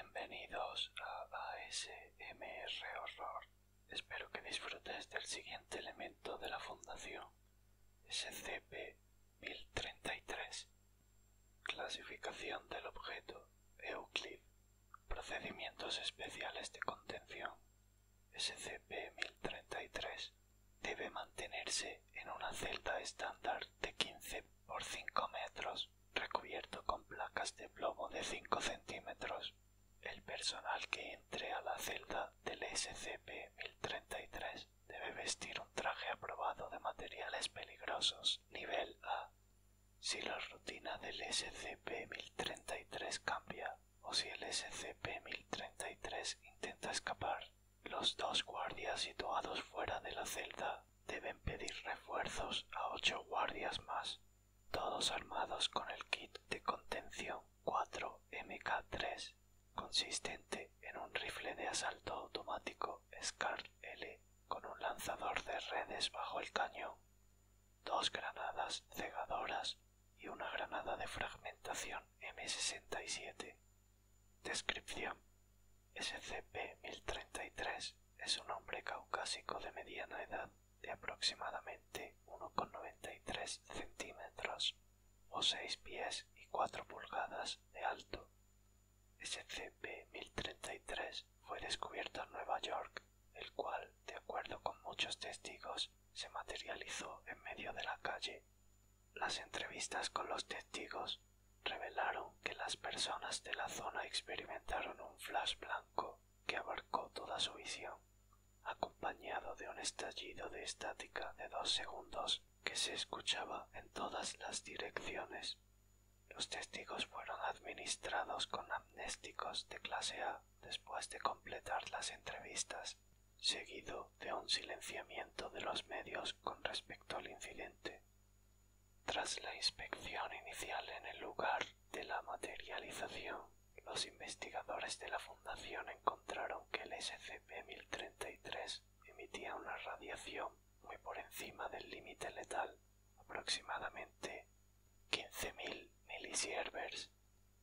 Bienvenidos a ASMR Horror. Espero que disfrutes del siguiente elemento de la fundación, SCP-1033. Clasificación del objeto, Euclid. Procedimientos especiales de contención. SCP-1033 debe mantenerse en una celda estándar de 15 por 5 metros, recubierto con placas de plomo de 5 centímetros. El personal que entre a la celda del SCP-1033 debe vestir un traje aprobado de materiales peligrosos nivel A. Si la rutina del SCP-1033 cambia o si el SCP-1033 intenta escapar, los dos guardias situados fuera de la celda deben pedir refuerzos a ocho guardias más, todos armados con el kit de contención 4MK3, consistente en un rifle de asalto automático SCAR L con un lanzador de redes bajo el cañón, dos granadas cegadoras y una granada de fragmentación M67. Descripción SCP-1033 es un hombre caucásico de mediana edad de aproximadamente 1,93 centímetros o 6 pies y 4 pulgadas de alto. SCP-1033 fue descubierto en Nueva York, el cual, de acuerdo con muchos testigos, se materializó en medio de la calle. Las entrevistas con los testigos revelaron que las personas de la zona experimentaron un flash blanco que abarcó toda su visión, acompañado de un estallido de estática de dos segundos que se escuchaba en todas las direcciones. Los testigos fueron administrados con amnésticos de clase A después de completar las entrevistas, seguido de un silenciamiento de los medios con respecto al incidente. Tras la inspección inicial en el lugar de la materialización, los investigadores de la Fundación encontraron que el SCP-1033 emitía una radiación muy por encima del límite letal, aproximadamente 15.000 milisieverts.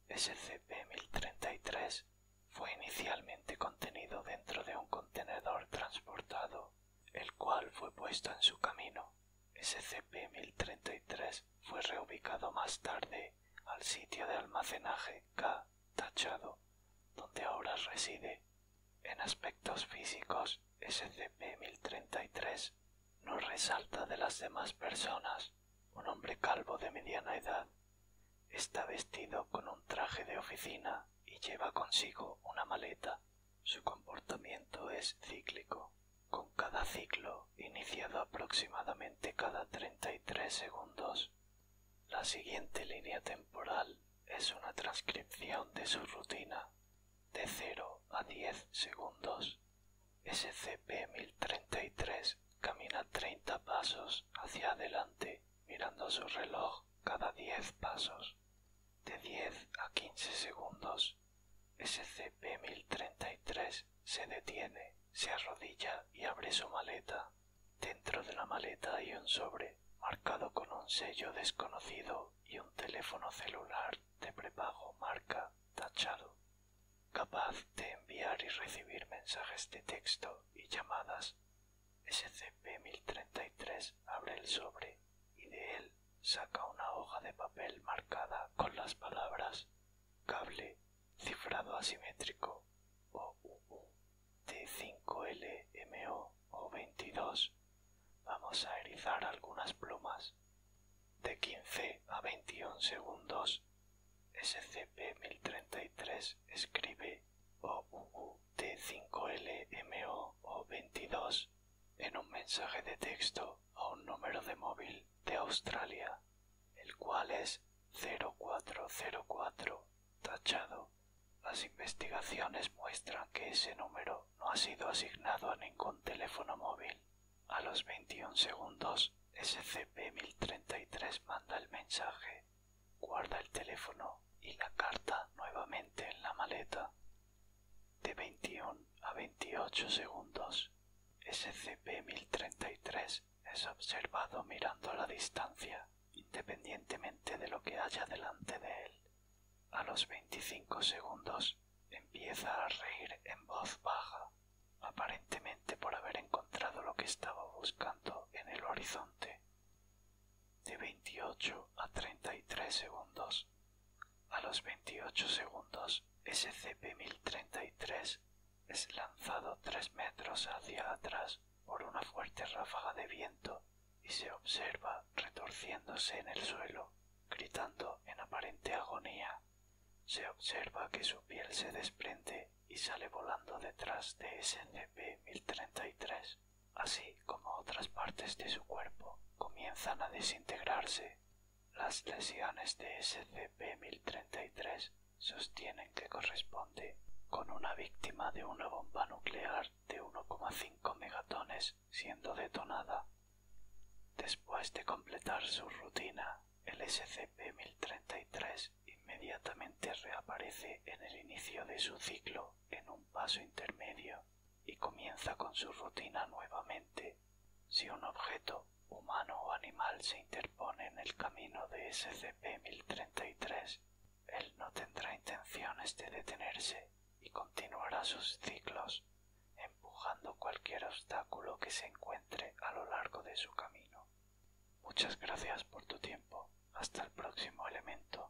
SCP-1033 fue inicialmente contenido dentro de un contenedor transportado, el cual fue puesto en su camino. SCP-1033 fue reubicado más tarde al sitio de almacenaje K tachado, donde ahora reside. En aspectos físicos, SCP-1033 no resalta de las demás personas. Un hombre calvo de mediana edad está vestido con un traje de oficina y lleva consigo una maleta. Su comportamiento es cíclico, con cada ciclo iniciado aproximadamente cada 33 segundos. La siguiente línea temporal es una transcripción de su rutina de 0 a 10 segundos. SCP-1033 camina 30 pasos hacia adelante mirando su reloj cada 10 pasos. De 10 a 15 segundos, SCP-1033 se detiene, se arrodilla y abre su maleta. Dentro de la maleta hay un sobre marcado con un sello desconocido y un teléfono celular de prepago marca tachado, capaz de enviar y recibir mensajes de texto y llamadas. SCP-1033 abre el sobre y de él saca de papel marcada con las palabras cable cifrado asimétrico OUU T5LMO o 22. Vamos a erizar algunas plumas. De 15 a 21 segundos, SCP-1033 escribe OUU T5LMO o 22 en un mensaje de texto a un número de móvil de Australia, el cual es 0404 tachado. Las investigaciones muestran que ese número no ha sido asignado a ningún teléfono móvil. A los 21 segundos, SCP-1033 manda el mensaje, guarda el teléfono y la carta nuevamente en la maleta. De 21 a 28 segundos, SCP-1033 es observado mirando a la distancia, independientemente de lo que haya delante de él. A los 25 segundos, empieza a reír en voz baja, aparentemente por haber encontrado lo que estaba buscando en el horizonte. De 28 a 33 segundos. A los 28 segundos, SCP-1033 es lanzado tres metros hacia atrás por una fuerte ráfaga de viento y se observa en el suelo, gritando en aparente agonía. Se observa que su piel se desprende y sale volando detrás de SCP-1033, así como otras partes de su cuerpo comienzan a desintegrarse. Las lesiones de SCP-1033 sostienen que corresponde con una víctima de una bomba nuclear de 1,5 megatones siendo detonada. Después de completar su rutina, el SCP-1033 inmediatamente reaparece en el inicio de su ciclo en un paso intermedio y comienza con su rutina nuevamente. Si un objeto, humano o animal, se interpone en el camino de SCP-1033, él no tendrá intenciones de detenerse y continuará sus ciclos, empujando cualquier obstáculo que se encuentre a lo largo de su camino. Muchas gracias por tu tiempo. Hasta el próximo elemento.